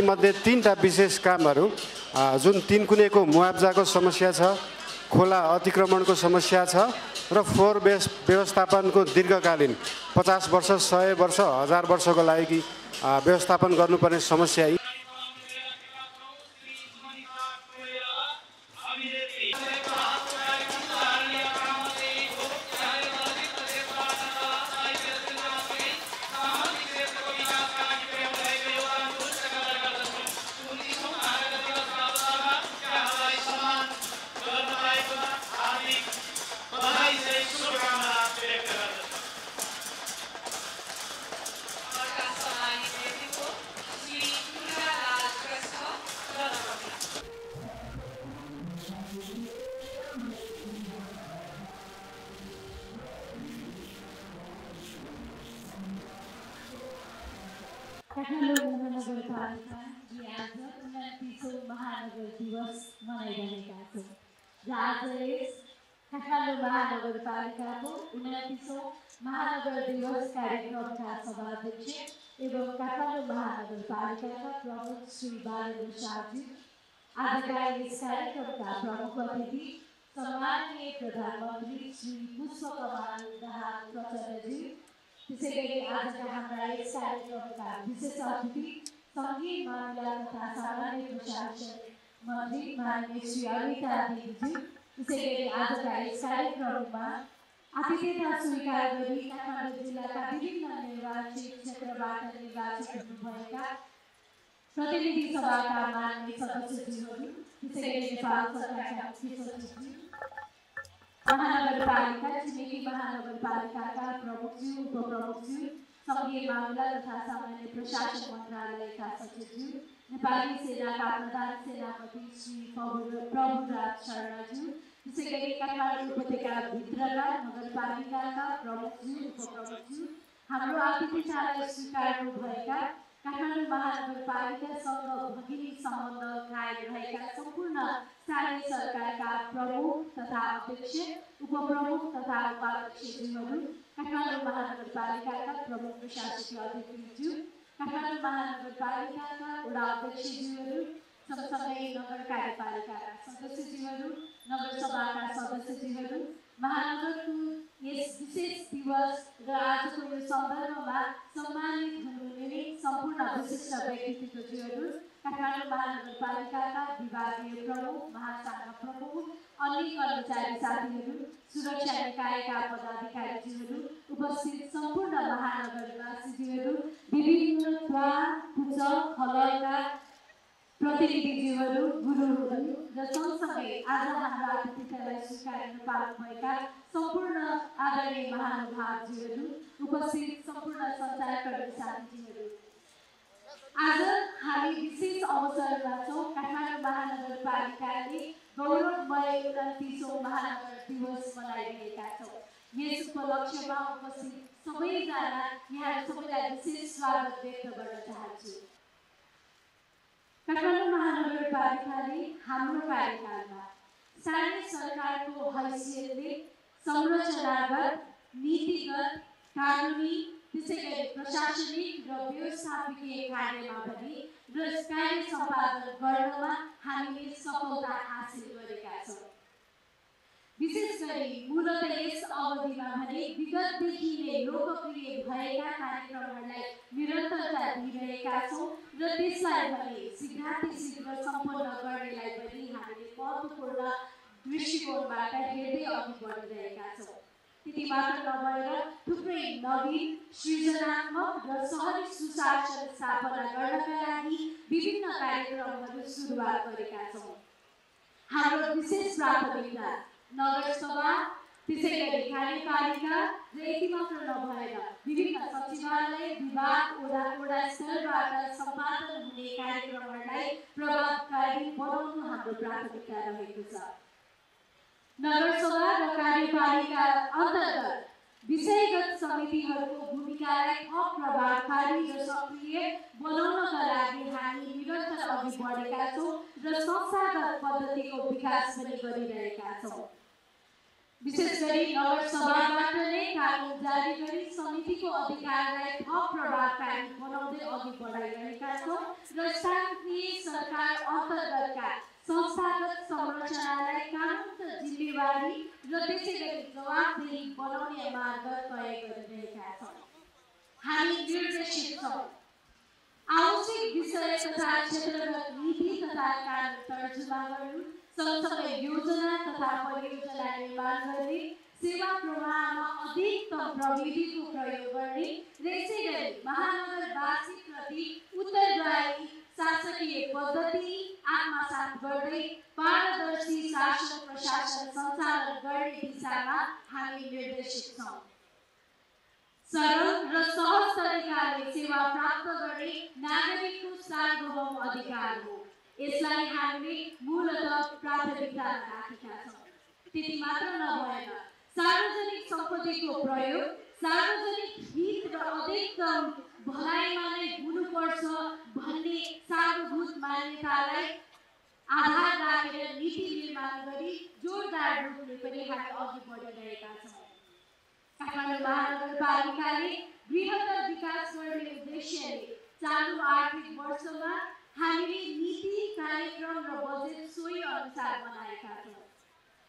तीमध्ये तिनवटा विशेष कामहरू जुन तिन कुनेको मुआब्जाको समस्या छ खोला अतिक्रमणको समस्या छ र फोहोर बेस व्यवस्थापनको दीर्घकालीन पचास वर्ष सय वर्ष हजार वर्षको लागि व्यवस्थापन गर्नुपर्ने समस्या यी काठमाडौँ महानगरपालिका जे आज उन्तिसौँ महानगर दिवस मनाइरहेका छौँ र आज यस काठमाडौँ महानगरपालिकाको उन्तिसौँ महानगर दिवस कार्यक्रमका सभाध्यक्ष एवं काठमाडौँ महानगरपालिकाका प्रमुख श्री बालेन्द्र शाहजी आजका यस कार्यक्रमका प्रमुख अतिथि सम्माननीय प्रधानमन्त्री श्री पुष्पकमल दाहाल प्रचण्डजी। त्यसै गरी आजका हाम्रा यस कार्यक्रमका विशेष अतिथि सङ्घीय मामिला तथा सामान्य प्रशासन मन्त्री माननीय श्री अनिता देवीजी। त्यसै गरी आजका यस कार्यक्रममा आतिथ्यता स्वीकार गरी काठमाडौँ जिल्लाका विभिन्न निर्वाचित क्षेत्रबाट निर्वाचित हुनुभएका प्रतिनिधि सभाका माननीय सदस्यज्यूहरू गरी महानगरपालिका छिमेकी महानगरपालिकाका प्रमुखज्यू उपप्रमुखज्यू सङ्घीय मामिला तथा सामान्य प्रशासन मन्त्रालयका सचिवज्यू नेपाली सेनाका प्रधान सेनापति श्री प्रभु प्रभुराज शर्माज्यू त्यसै गरी काठमाडौँ उपत्यकाभित्रका नगरपालिकाका प्रमुखज्यू उपप्रमुखज्यू हाम्रो आतिथ्यतालाई स्वीकार्नुभएका काठमाडौँ महानगरपालिकासँग भगिनी सम्बन्ध कायम रहेका सम्पूर्ण स्थानीय सरकारका प्रमुख तथा अध्यक्ष उपप्रमुख तथा उपाध्यक्षज्यूहरू काठमाडौँ महानगरपालिकाका प्रमुख प्रशासकीय अधिकृतज्यू काठमाडौँ महानगरपालिकाका वडा अध्यक्षज्यूहरू सँगसँगै नगर कार्यपालिकाका सदस्यज्यूहरू नगरसभाका सदस्यज्यूहरू महानगरको यस विशेष दिवस र आजको यो सन्दर्भमा सम्मानित हुनुहुने सम्पूर्ण विशिष्ट व्यक्तित्वज्यूहरू काठमाडौँ महानगरपालिकाका विभागीय प्रमुख महाशाखा प्रमुख अन्य कर्मचारी साथीहरू सुरक्षा निकायका पदाधिकारीज्यूहरू उपस्थित सम्पूर्ण महानगरवासीज्यूहरू विभिन्न द्वार पुजक खलका प्रतिनिधिज्यूहरू गुरुहरू र सँगसँगै आज हाम्रो आतिथ्यतालाई स्वीकार्न पाल्नुभएका सम्पूर्ण आदरणीय महानुभावज्यूहरू उपस्थित सम्पूर्ण सञ्चारकर्मी साथीज्यूहरू आज हामी विशेष अवसरमा छौँ काठमाडौँ महानगरपालिकाले गौरवमय उन्तिसौँ महानगर दिवस मनाइरहेका छौँ। यस उपलक्ष्यमा उपस्थित सबैजना यहाँ सबैलाई विशेष स्वागत व्यक्त गर्न चाहन्छु। काठमाडौँ महानगरपालिकाले हाम्रो कार्यकालमा स्थानीय सरकारको हैसियतले संरचनागत नीतिगत कानुनी त्यसै गरी प्रशासनिक र व्यवस्थापकीय कार्यमा पनि र कार्य सम्पादन गर्नमा हामीले सफलता हासिल गरेका छौँ। विशेष गरी मूलत यस अवधिमा भने विगतदेखि नै लोकप्रिय भएका कार्यक्रमहरूलाई निरन्तरता दिइरहेका छौँ र त्यसलाई भने शीघ्रातिशीघ्र सम्पन्न गर्नेलाई पनि हामीले महत्त्वपूर्ण दृष्टिकोणबाट हेर्दै अघि बढिरहेका छौँ। त्यति मात्र नभएर थुप्रै नवीन सृजनात्मक र सहरी सुशासन स्थापना गर्नका लागि विभिन्न कार्यक्रमहरू सुरुवात गरेका छौँ। हाम्रो विशेष प्राथमिकता नगरसभा त्यसै गरी कार्यपालिका र यति मात्र नभएर विभिन्न सचिवालय विभाग वडा वडा स्तरबाट सम्पादन हुने कार्यक्रमहरूलाई प्रभावकारी बनाउनु हाम्रो प्राथमिकता रहेको छ। नगरसभा र कार्यपालिका अन्तर्गत विषयगत समितिहरूको भूमिकालाई थप प्रभावकारी र सक्रिय बनाउनका लागि हामी निरन्तर अघि बढेका छौँ र संस्थागत पद्धतिको विकास पनि गरिरहेका छौँ। विशेष गरी नगर सभाबाट नै कानुन जारी गरी समितिको अधिकारलाई थप प्रभावकारी बनाउँदै अघि बढाइरहेका छौँ र स्थानीय सरकार अन्तर्गतका संस्थागत संरचनालाई कानुन जिम्मेवारी र त्यसै गरी जवाबदेही बनाउने मार्ग तय गरिरहेका छौँ। हामी निर्देशित छौँ। आवश्यक विषय तथा क्षेत्रगत नीति तथा कानुन तर्जुमा गर्नु सँगसँगै योजना तथा परियोजना निर्माण गर्ने सेवा प्रवाहमा अधिकतम प्रविधिको प्रयोग गर्ने र यसै गरी महानगरवासीप्रति उत्तरदायी शासकीय पद्धति आत्मसात गर्दै पारदर्शी शासन प्रशासन सञ्चालन गर्ने दिशामा हामी निर्देशित छौँ। सरल र सहज तरिकाले सेवा प्राप्त गर्ने नागरिकको सार्वभौम अधिकार हो। यसलाई हामीले मूलत प्राथमिकता राखेका छौँ। त्यति मात्र नभएर सार्वजनिक सम्पत्तिको प्रयोग सार्वजनिक हित र अधिकतम भलाइमा नै हुनुपर्छ भन्ने सार्वभूत मान्यतालाई आधार राखेर नीति निर्माण गरी जोरदार रूपले पनि हामी अघि बढिरहेका छौँ। काठमाडौँ महानगरपालिकाले बृहत्तर विकास गर्ने उद्देश्यले चालु आर्थिक वर्षमा हामीले नीति कार्यक्रम र बजेट सोही अनुसार बनाएका छौँ।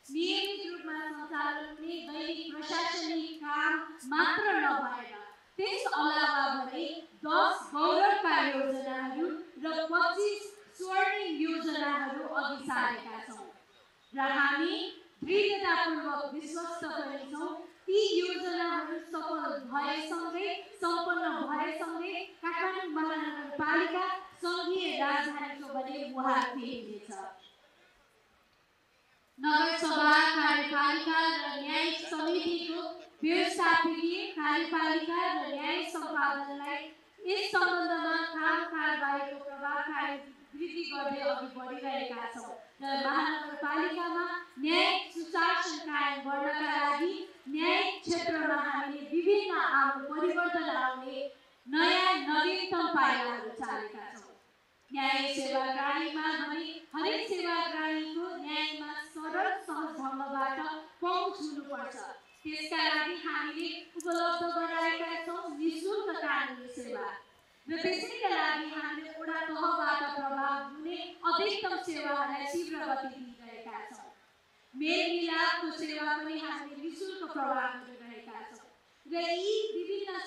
नियमित रूपमा सञ्चालन हुने दैनिक प्रशासनिक काम मात्र नभएर त्यस अलावा भने दस गौरवका योजनाहरू र पच्चिस स्वर्णिम योजनाहरू अघि सारेका छौँ। र हामी दृढतापूर्वक विश्वस्त पनि छौँ ती योजनाहरू सफल भएसँगै सम्पन्न भएसँगै काठमाडौँ महानगरपालिका सङ्घीय राजधानीको भने मुहार फेरिनेछ नगरसभा कार्यपालिका र न्यायिक समितिको व्यवस्थापकीय कार्यपालिका र न्यायिक सम्पादनलाई यस सम्बन्धमा काम कारबाहीको प्रभावकारी वृद्धि गर्दै अघि बढिरहेका छौँ र महानगरपालिकामा न्यायिक सुशासन कायम गर्नका लागि न्यायिक क्षेत्रमा हामीले विभिन्न आम ल्याउने नयाँ नवीनतम पाइलाहरू चालेका छौँ न्याय सेवाग्राहीमा भने हरेक सेवाग्राहीको न्यायमा सरल सहज पहुँच हुनुपर्छ त्यसका लागि हामीले उपलब्ध गराएका छौँ निशुल्क कानुनी सेवा। र त्यसैका लागि हामीले वडा तहबाट प्रभाव हुने अधिकतम सेवाहरूलाई तीव्र गति दिइरहेका छौँ। मेलमिलापको सेवा पनि हामीले निशुल्क प्रभाव र यी विभिन्न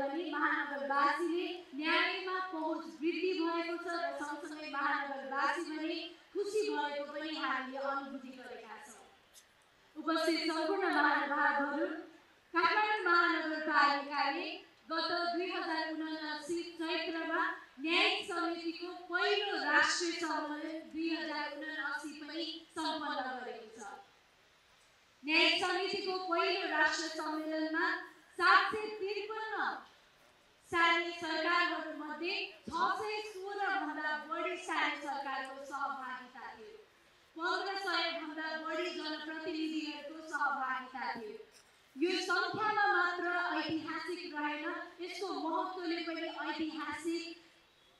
पनि महानगरवासीले न्यायमा पहुँच वृद्धि भएको छ र सँगसँगै महानगरवासी पनि खुसी भएको पनि हामीले अनुभूति गरेका छौँ। उपस्थित सम्पूर्ण महानुभावहरू काठमाडौँ महानगरपालिकाले गत दुई हजार उनासी चैत्रमा न्यायिक समितिको पहिलो राष्ट्रिय सम्मेलन दुई हजार उनासी पनि सम्पन्न गरेको छ। न्यायिक समितिको पहिलो राष्ट्रिय सम्मेलनमा सात सय त्रिपन्न। स्थानीय सरकारहरूमध्ये छ सय सोह्रभन्दा बढी स्थानीय सरकारको सहभागिता थियो। पन्ध्र सयभन्दा बढी जनप्रतिनिधिहरूको सहभागिता थियो। यो सङ्ख्यामा मात्र ऐतिहासिक रहेन यसको महत्त्वले पनि ऐतिहासिक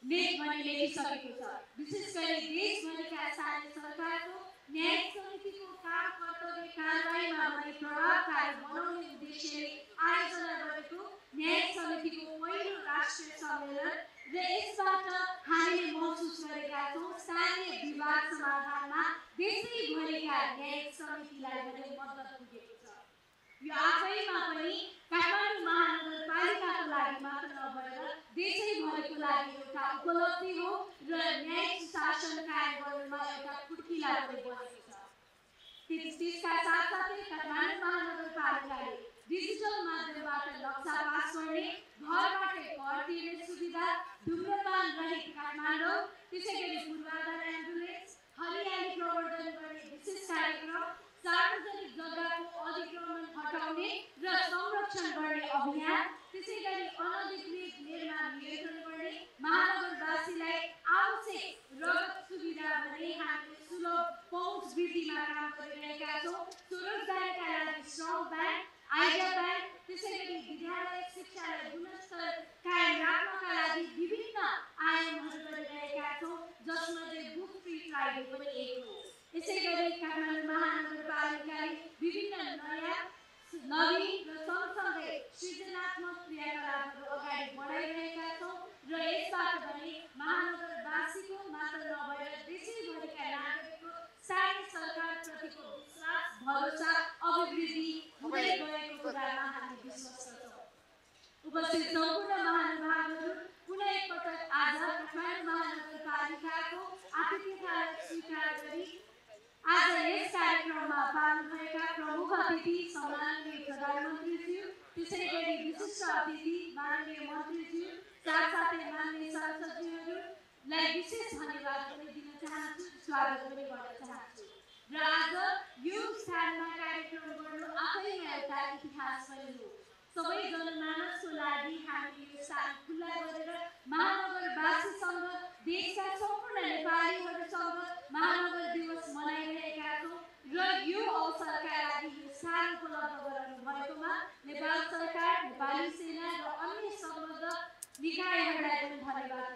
लेख पनि लेखिसकेको छ। विशेष गरी देशभरिका स्थानीय सरकारको न्यायिक समितिको काम कर्तव्य कारवाहीमा भने प्रभावकारी बनाउने उद्देश्यले आयोजना गरेको न्यायिक समितिको पहिलो राष्ट्रिय सम्मेलन र यसबाट हामीले महसुस गरेका छौँ। स्थानीय विवाद समाधानमा देशैभरिका न्यायिक समितिलाई पनि मद्दत पुगेको छ। यो आफैमा पनि काठमाडौँ महानगरपालिकाको लागि मात्र नभएर देशैभरिको लागि एउटा उपलब्धि हो र न्यायिक शासन कायम गर्नुमा एउटा खुड्किला पनि बनेको छ। त्यस त्यसका साथसाथै काठमाडौँ महानगरपालिकाले डिजिटल माध्यमबाट नक्सा पास गर्ने घरबाटै कर तिर्ने सुविधा धुम्रपान रहित काठमाडौँ त्यसै गरी पूर्वाधार एम्बुलेन्स हरियाली प्रवर्धन गर्ने विशेष कार्यक्रम सार्वजनिक जग्गाको अधिक्रमण हटाउने र संरक्षण गर्ने अभियान त्यसै गरी अनधिकृत निर्माण नियन्त्रण गर्ने महानगरवासीलाई आवश्यक रगत सुविधा भने हामीले सुलभ पहुँच वृद्धिमा काम गरिरहेका छौँ। स्वरोजगारीका लागि श्रम ब्याङ्क आइडिया ब्याङ्क त्यसै विद्यालय शिक्षालाई गुणस्तर कायम राख्नका लागि विभिन्न आयामहरू गरिरहेका छौँ जसमध्ये बुक फ्री फ्राइडे पनि एक हो। यसै गरी काठमाडौँ महानगरपालिकाले विभिन्न नयाँ नवीन र सँगसँगै सृजनात्मक क्रियाकलापहरू अगाडि बढाइरहेका छौँ र यसबाट भने महानगरवासीको मात्र नभएर देशैभरिका नागरिकको स्थानीय सरकारप्रतिको विश्वास भरोसा अभिवृद्धि हुँदै गएको कुरामा हामी विश्वास गर्छौँ। उपस्थित सम्पूर्ण महानुभावहरू पुनः एकपटक आज काठमाडौँ महानगरपालिकाको आतिथ्यतालाई स्वीकार गरी आज यस कार्यक्रममा पाल्नुभएका प्रमुख अतिथि सम्माननीय प्रधानमन्त्रीज्यू त्यसै गरी विशिष्ट अतिथि माननीय मन्त्रीज्यू साथसाथै माननीय सांसदज्यूहरू सांसदज्यूहरूलाई विशेष धन्यवाद पनि दिन चाहन्छु स्वागत पनि गर्न चाहन्छु। र आज यो स्थानमा कार्यक्रम गर्नु आफैमा एउटा इतिहास पनि हो। सबै जनमानसको लागि हामीले यो स्थान खुल्ला गरेर महानगरवासीसँग देशका सम्पूर्ण नेपालीहरूसँग महानगर दिवस मनाइरहेका छौँ र यो अवसरका लागि यो स्थान उपलब्ध गराउनु भएकोमा नेपाल सरकार नेपाली सेना र अन्य सम्बद्ध निकायहरूलाई पनि धन्यवाद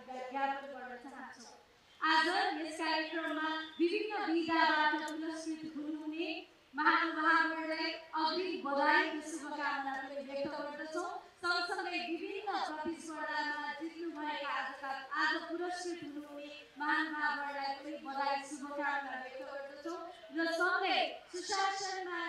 चाहन्छौँ आज यस कार्यक्रममा विभिन्न विधाबाट पुरस्कृत हुनुहुने महानुभावहरूलाई अग्रिम बधाई र शुभकामना पनि व्यक्त गर्दछौँ। सँगसँगै विभिन्न प्रतिस्पर्धामा जित्नुभएका आजका आज पुरस्कृत हुनुहुने महानुभावहरूलाई पनि बधाई शुभकामना व्यक्त गर्दछौँ। र सँगै सुशासनमा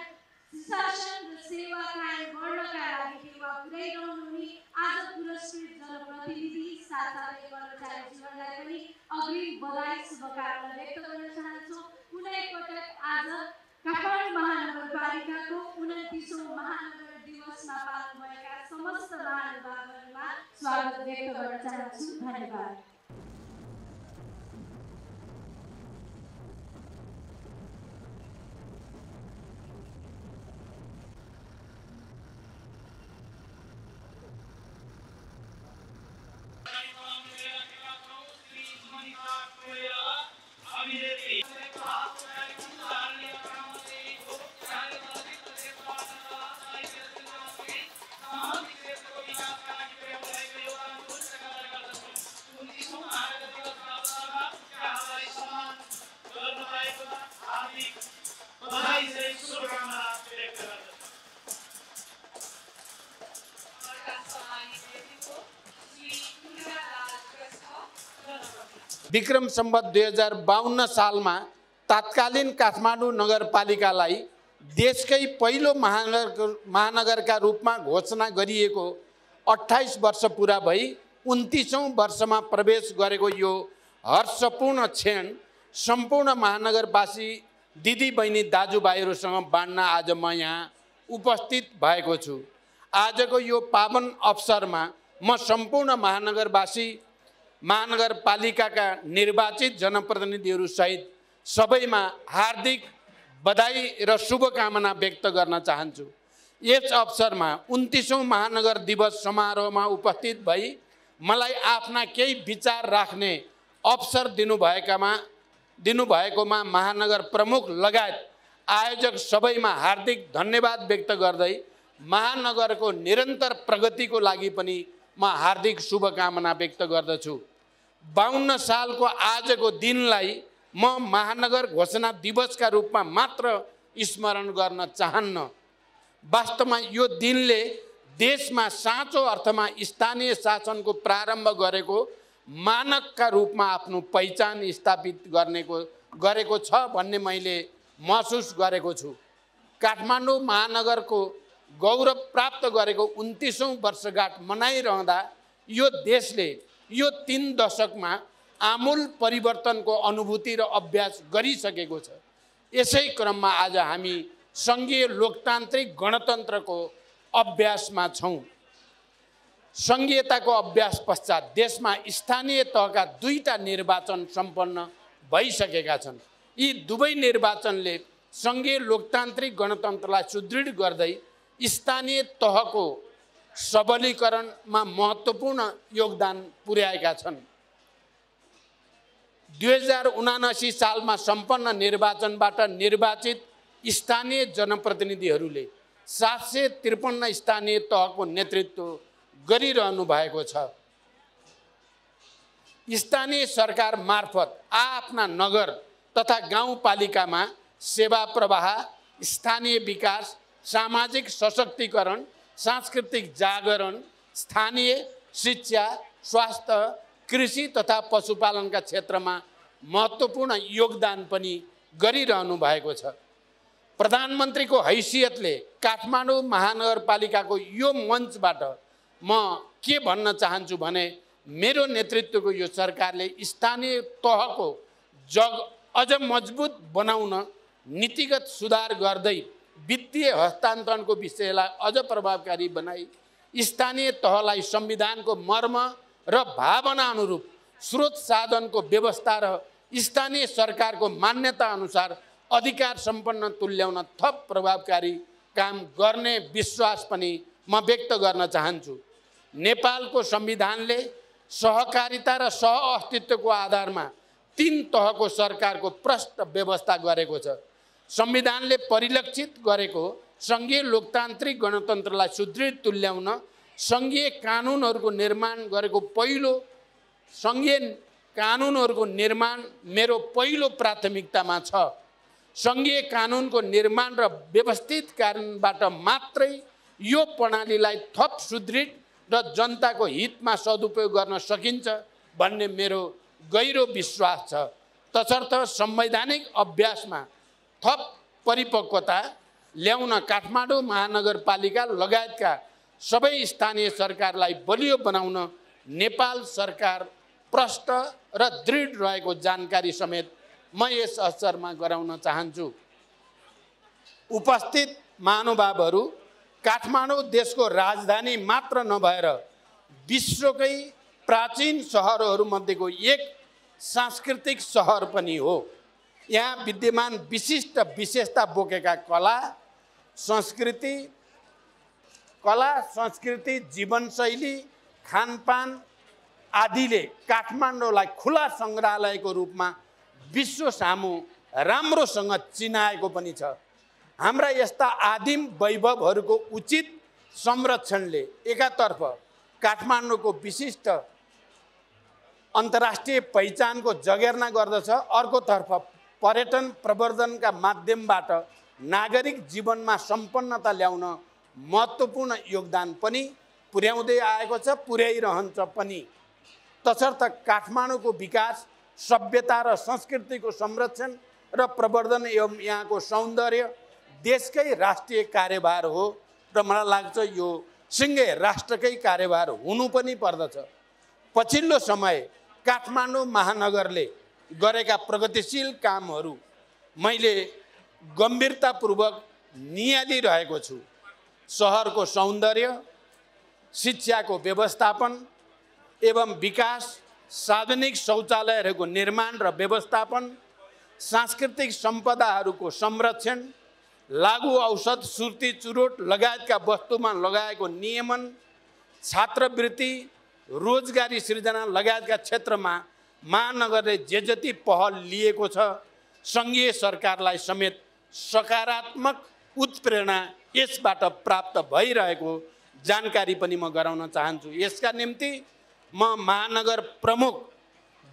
सुशासन र सेवा कायम गर्नका लागि टेवा पुर्याइरहनुहुने आज पुरस्कृत जनप्रतिनिधि साथसाथै कर्मचारीजीवनलाई पनि अग्रिम बधाई शुभकामना व्यक्त गर्न चाहन्छौँ पुनः एकपटक आज काठमाडौँ महानगरपालिकाको उन्तिसौँ महानगर दिवसमा पाल्नुभएका समस्त महानुभावहरूमा स्वागत व्यक्त गर्न चाहन्छु धन्यवाद विक्रम सम्बत दुई हजार बाहन्न सालमा तात्कालीन काठमाडौँ नगरपालिकालाई देशकै पहिलो महानगर महानगरका रूपमा घोषणा गरिएको अठाइस वर्ष पुरा भई उन्तिसौँ वर्षमा प्रवेश गरेको यो हर्षपूर्ण क्षण सम्पूर्ण महानगरवासी दिदीबहिनी दाजुभाइहरूसँग बाँड्न आज म यहाँ उपस्थित भएको छु। आजको यो पावन अवसरमा म सम्पूर्ण महानगरवासी महानगरपालिकाका निर्वाचित जनप्रतिनिधिहरू सहित सबैमा हार्दिक बधाई र शुभकामना व्यक्त गर्न चाहन्छु। यस अवसरमा उन्तिसौँ महानगर दिवस समारोहमा उपस्थित भई मलाई आफ्ना केही विचार राख्ने अवसर दिनुभएकामा दिनुभएकोमा महानगर प्रमुख लगायत आयोजक सबैमा हार्दिक धन्यवाद व्यक्त गर्दै महानगरको निरन्तर प्रगतिको लागि पनि म हार्दिक शुभकामना व्यक्त गर्दछु। बाहन्न सालको आजको दिनलाई म महानगर घोषणा दिवसका रूपमा मात्र स्मरण गर्न चाहन्न। वास्तवमा यो दिनले देशमा साँचो अर्थमा स्थानीय शासनको प्रारम्भ गरेको मानकका रूपमा आफ्नो पहिचान स्थापित गर्नेको गरेको छ भन्ने मैले महसुस गरेको छु। काठमाडौँ महानगरको गौरव प्राप्त गरेको उन्तिसौँ वर्षगाँठ मनाइरहँदा यो देशले यो तिन दशकमा आमूल परिवर्तनको अनुभूति र अभ्यास गरिसकेको छ। यसै क्रममा आज हामी सङ्घीय लोकतान्त्रिक गणतन्त्रको अभ्यासमा छौँ। सङ्घीयताको अभ्यास पश्चात देशमा स्थानीय तहका दुईवटा निर्वाचन सम्पन्न भइसकेका छन्। यी दुवै निर्वाचनले सङ्घीय लोकतान्त्रिक गणतन्त्रलाई सुदृढ गर्दै स्थानीय तहको सबलीकरणमा महत्त्वपूर्ण योगदान पुर्याएका छन्। दुई हजार उनासी सालमा सम्पन्न निर्वाचनबाट निर्वाचित स्थानीय जनप्रतिनिधिहरूले सात सय त्रिपन्न स्थानीय तहको नेतृत्व गरिरहनु भएको छ। स्थानीय सरकार मार्फत आफ्ना नगर तथा गाउँपालिकामा सेवा प्रवाह स्थानीय विकास सामाजिक सशक्तिकरण सांस्कृतिक जागरण स्थानीय शिक्षा स्वास्थ्य कृषि तथा पशुपालनका क्षेत्रमा महत्त्वपूर्ण योगदान पनि गरिरहनु भएको छ। प्रधानमन्त्रीको हैसियतले काठमाडौँ महानगरपालिकाको यो मञ्चबाट म के भन्न चाहन्छु भने मेरो नेतृत्वको यो सरकारले स्थानीय तहको जग अझ मजबुत बनाउन नीतिगत सुधार गर्दै वित्तीय हस्तान्तरणको विषयलाई अझ प्रभावकारी बनाई स्थानीय तहलाई संविधानको मर्म र भावना अनुरूप स्रोत साधनको व्यवस्था र स्थानीय सरकारको मान्यता अनुसार अधिकार सम्पन्न तुल्याउन थप प्रभावकारी काम गर्ने विश्वास पनि म व्यक्त गर्न चाहन्छु। नेपालको संविधानले सहकारिता र सह अस्तित्वको आधारमा तिन तहको सरकारको प्रष्ट व्यवस्था गरेको छ। संविधानले परिलक्षित गरेको सङ्घीय लोकतान्त्रिक गणतन्त्रलाई सुदृढ तुल्याउन सङ्घीय कानुनहरूको निर्माण गरेको पहिलो सङ्घीय कानुनहरूको निर्माण मेरो पहिलो प्राथमिकतामा छ। सङ्घीय कानुनको निर्माण र व्यवस्थित कारणबाट मात्रै यो प्रणालीलाई थप सुदृढ र जनताको हितमा सदुपयोग गर्न सकिन्छ भन्ने मेरो गहिरो विश्वास छ। तसर्थ संवैधानिक अभ्यासमा थप परिपक्वता ल्याउन काठमाडौँ महानगरपालिका लगायतका सबै स्थानीय सरकारलाई बलियो बनाउन नेपाल सरकार प्रष्ट र दृढ रहेको जानकारी समेत म यस अवसरमा गराउन चाहन्छु। उपस्थित महानुभावहरू काठमाडौँ देशको राजधानी मात्र नभएर विश्वकै प्राचीन सहरहरूमध्येको एक सांस्कृतिक सहर पनि हो। यहाँ विद्यमान विशिष्ट विशेषता बोकेका कला संस्कृति कला संस्कृति जीवनशैली खानपान आदिले काठमाडौँलाई खुला सङ्ग्रहालयको रूपमा विश्व सामु राम्रोसँग चिनाएको पनि छ। हाम्रा यस्ता आदिम वैभवहरूको उचित संरक्षणले एकातर्फ काठमाडौँको विशिष्ट अन्तर्राष्ट्रिय पहिचानको जगेर्ना गर्दछ अर्कोतर्फ पर्यटन प्रवर्धनका माध्यमबाट नागरिक जीवनमा सम्पन्नता ल्याउन महत्त्वपूर्ण योगदान पनि पुर्याउँदै आएको छ पुर्याइरहन्छ पनि। तसर्थ काठमाडौँको विकास सभ्यता र संस्कृतिको संरक्षण र प्रवर्धन एवं यहाँको सौन्दर्य देशकै राष्ट्रिय कार्यभार हो र मलाई लाग्छ यो सिङ्गे राष्ट्रकै कार्यभार हुनु पनि पर्दछ। पछिल्लो समय काठमाडौँ महानगरले गरेका प्रगतिशील कामहरू मैले गम्भीरतापूर्वक निहालिरहेको छु। सहरको सौन्दर्य शिक्षाको व्यवस्थापन एवं विकास सार्वजनिक शौचालयहरूको निर्माण र व्यवस्थापन सांस्कृतिक सम्पदाहरूको संरक्षण लागु औषध सुर्ती चुरोट लगायतका वस्तुमा लगाएको नियमन छात्रवृत्ति रोजगारी सृजना लगायतका क्षेत्रमा महानगरले जे जति पहल लिएको छ सङ्घीय सरकारलाई समेत सकारात्मक उत्प्रेरणा यसबाट प्राप्त भइरहेको जानकारी पनि म गराउन चाहन्छु। यसका निम्ति म महानगर प्रमुख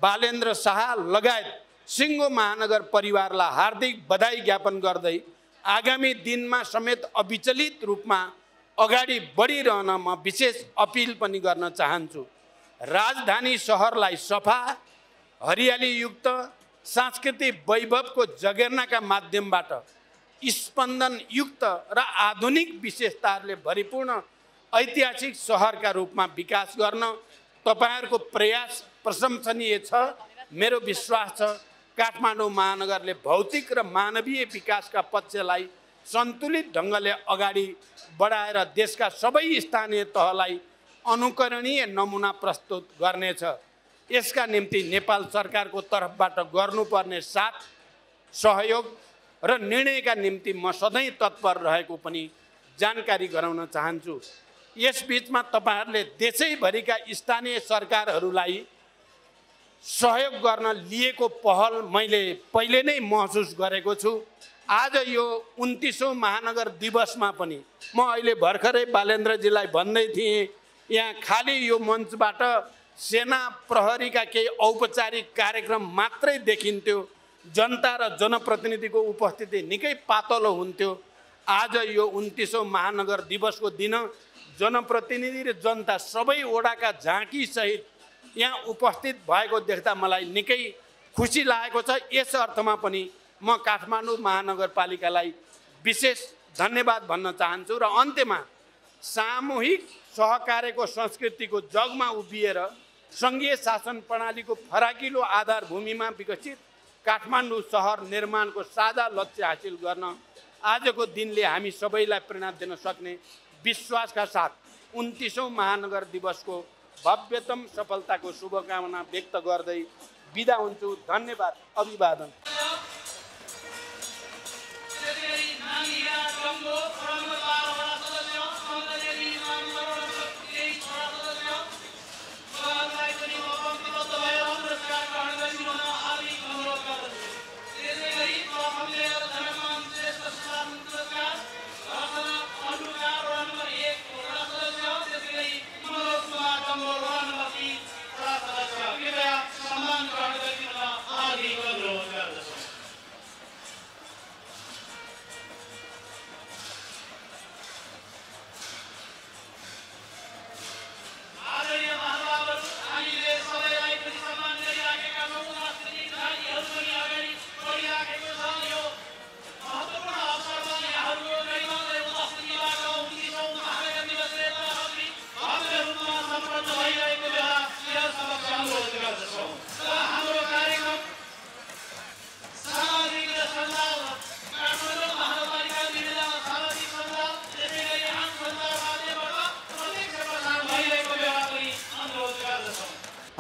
बालेन्द्र शाह लगायत सिङ्गो महानगर परिवारलाई हार्दिक बधाई ज्ञापन गर्दै आगामी दिनमा समेत अविचलित रूपमा अगाडि बढिरहन म विशेष अपिल पनि गर्न चाहन्छु। राजधानी सहरलाई सफा हरियालीयुक्त सांस्कृतिक वैभवको जगेर्नाका माध्यमबाट स्पन्दनयुक्त र आधुनिक विशेषताहरूले भरिपूर्ण ऐतिहासिक सहरका रूपमा विकास गर्न तपाईँहरूको प्रयास प्रशंसनीय छ। मेरो विश्वास छ काठमाडौँ महानगरले भौतिक र मानवीय विकासका पक्षलाई सन्तुलित ढङ्गले अगाडि बढाएर देशका सबै स्थानीय तहलाई अनुकरणीय नमुना प्रस्तुत गर्नेछ। यसका निम्ति नेपाल सरकारको तर्फबाट गर्नुपर्ने साथ सहयोग र निर्णयका निम्ति म सधैँ तत्पर रहेको पनि जानकारी गराउन चाहन्छु। यसबिचमा तपाईँहरूले देशैभरिका स्थानीय सरकारहरूलाई सहयोग गर्न लिएको पहल मैले पहिले नै महसुस गरेको छु। आज यो उन्तिसौँ महानगर दिवसमा पनि म अहिले भर्खरै बालेन्द्रजीलाई भन्दै थिएँ यहाँ खालि यो मञ्चबाट सेना प्रहरीका केही औपचारिक कार्यक्रम मात्रै देखिन्थ्यो। जनता र जनप्रतिनिधिको उपस्थिति निकै पातलो हुन्थ्यो। आज यो उन्तिसौँ महानगर दिवसको दिन जनप्रतिनिधि र जनता सबै वडाका झाँकीसहित यहाँ उपस्थित भएको देख्दा मलाई निकै खुसी लागेको छ। यस अर्थमा पनि म काठमाडौँ महानगरपालिकालाई विशेष धन्यवाद भन्न चाहन्छु र अन्त्यमा सामूहिक सहकार्यको संस्कृतिको जगमा उभिएर सङ्घीय शासन प्रणालीको फराकिलो आधार भूमिमा विकसित काठमाडौँ सहर निर्माणको साझा लक्ष्य हासिल गर्न आजको दिनले हामी सबैलाई प्रेरणा दिन सक्ने विश्वासका साथ उन्तिसौँ महानगर दिवसको भव्यतम सफलताको शुभकामना व्यक्त गर्दै बिदा हुन्छु। धन्यवाद अभिवादन।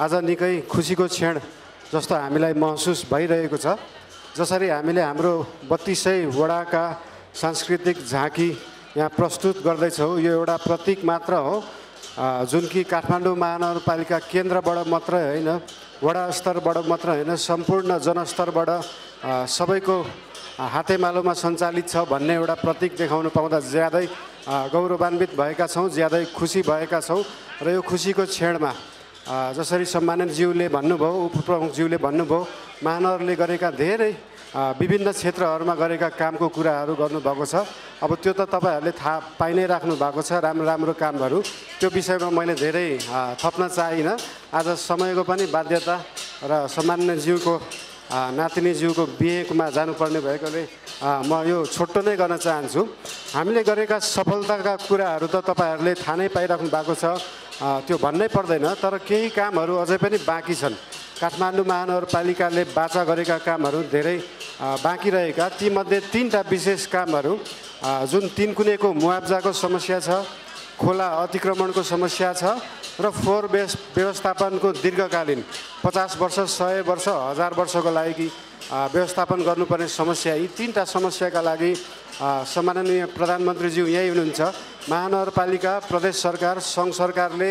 आज निकै खुसीको क्षण जस्तो हामीलाई महसुस भइरहेको छ। जसरी हामीले हाम्रो बत्तिसै वडाका सांस्कृतिक झाँकी यहाँ प्रस्तुत गर्दैछौँ। यो एउटा प्रतीक मात्र हो। जुन कि काठमाडौँ महानगरपालिका केन्द्रबाट मात्रै होइन वडा स्तरबाट मात्र होइन सम्पूर्ण जनस्तरबाट सबैको हातेमालोमा सञ्चालित छ भन्ने एउटा प्रतीक देखाउन पाउँदा ज्यादै गौरवान्वित भएका छौँ ज्यादै खुसी भएका छौँ। र यो खुसीको क्षणमा जसरी सम्मानितज्यूले भन्नुभयो उपप्रमुखज्यूले भन्नुभयो महानगरले गरेका धेरै विभिन्न क्षेत्रहरूमा गरेका कामको कुराहरू गर्नुभएको छ। अब त्यो त तपाईँहरूले थाहा पाइ नै राख्नु भएको छ राम्रो राम्रो कामहरू। त्यो विषयमा मैले धेरै थप्न चाहिनँ आज समयको पनि बाध्यता र सम्मान्यज्यूको अ, नातिनीज्यूको बिहेमा जानुपर्ने भएकोले म यो छोटो नै गर्न चाहन्छु। हामीले गरेका सफलताका कुराहरू त तपाईँहरूले थाहा नै पाइराख्नु भएको छ। त्यो भन्नै पर्दैन तर केही कामहरू अझै पनि बाँकी छन्। काठमाडौँ महानगरपालिकाले बाचा गरेका कामहरू धेरै बाँकी रहेका। तीमध्ये तिनवटा विशेष कामहरू जुन तिनकुनेको मुआब्जाको समस्या छ खोला अतिक्रमणको समस्या छ र फोहोर बेस व्यवस्थापनको दीर्घकालीन पचास वर्ष सय वर्ष हजार वर्षको लागि व्यवस्थापन गर्नुपर्ने समस्या यी तिनवटा समस्याका लागि सम्माननीय प्रधानमन्त्रीज्यू यहीँ हुनुहुन्छ। महानगरपालिका प्रदेश सरकार सङ्घ सरकारले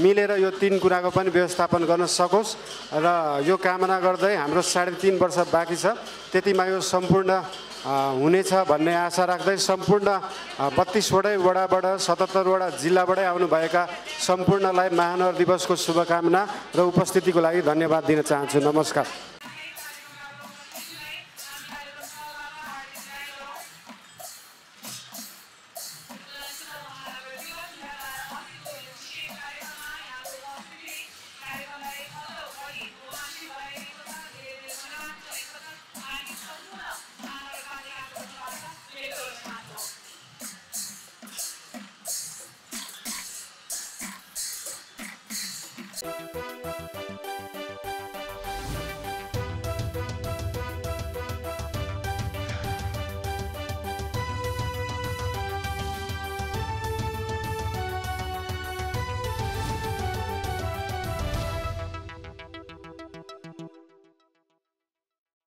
मिलेर यो तिन कुराको पनि व्यवस्थापन गर्न सकोस् र यो कामना गर्दै हाम्रो साढे तिन वर्ष बाँकी छ। त्यतिमा यो सम्पूर्ण हुनेछ भन्ने आशा राख्दै सम्पूर्ण बत्तिसवटै वडाबाट सतहत्तरवटा जिल्लाबाटै आउनुभएका सम्पूर्णलाई महानगर दिवसको शुभकामना र उपस्थितिको लागि धन्यवाद दिन चाहन्छु। नमस्कार।